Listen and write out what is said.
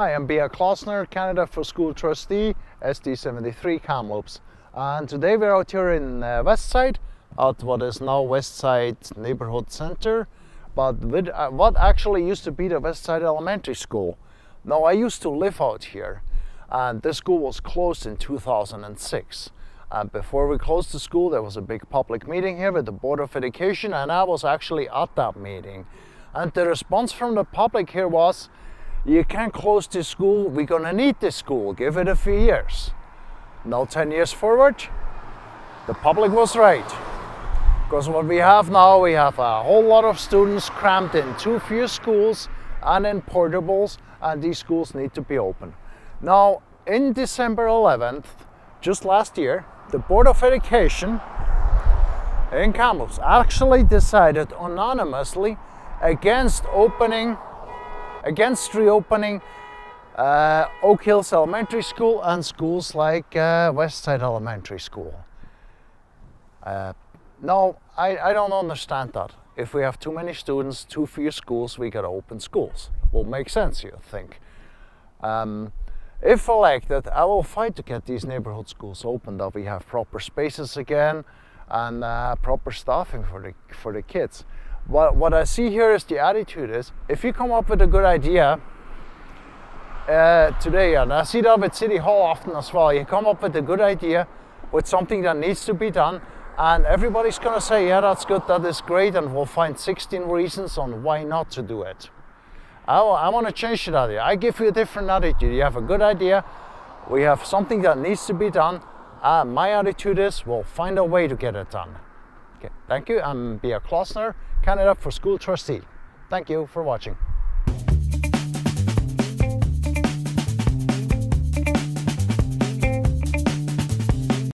Hi, I'm Bia Klausner, Canada for School Trustee, SD73 Kamloops. And today we're out here in uh, Westsyde, at what is now Westsyde Neighborhood Center, but with, uh, what actually used to be the Westsyde Elementary School. Now, I used to live out here, and this school was closed in 2006. And before we closed the school, there was a big public meeting here with the Board of Education, and I was actually at that meeting. And the response from the public here was, you can't close this school, we're gonna need this school, give it a few years. Now 10 years forward, the public was right. Because what we have now, we have a whole lot of students crammed in too few schools and in portables, and these schools need to be open. Now, in December 11th, just last year, the Board of Education in Kamloops actually decided anonymously against opening against reopening uh, Oak Hills Elementary School and schools like uh, Westsyde Elementary School. Uh, no, I, I don't understand that. If we have too many students, too few schools, we gotta open schools. Will make sense, you think. Um, if elected, I will fight to get these neighborhood schools open, that we have proper spaces again and uh, proper staffing for the, for the kids what, what I see here is the attitude is if you come up with a good idea uh, today, and I see that with City Hall often as well, you come up with a good idea with something that needs to be done, and everybody's gonna say, Yeah, that's good, that is great, and we'll find 16 reasons on why not to do it. I, I wanna change that idea. I give you a different attitude. You have a good idea, we have something that needs to be done. Uh, my attitude is we'll find a way to get it done. Okay, thank you. I'm Bia Klausner, Canada for School Trustee. Thank you for watching.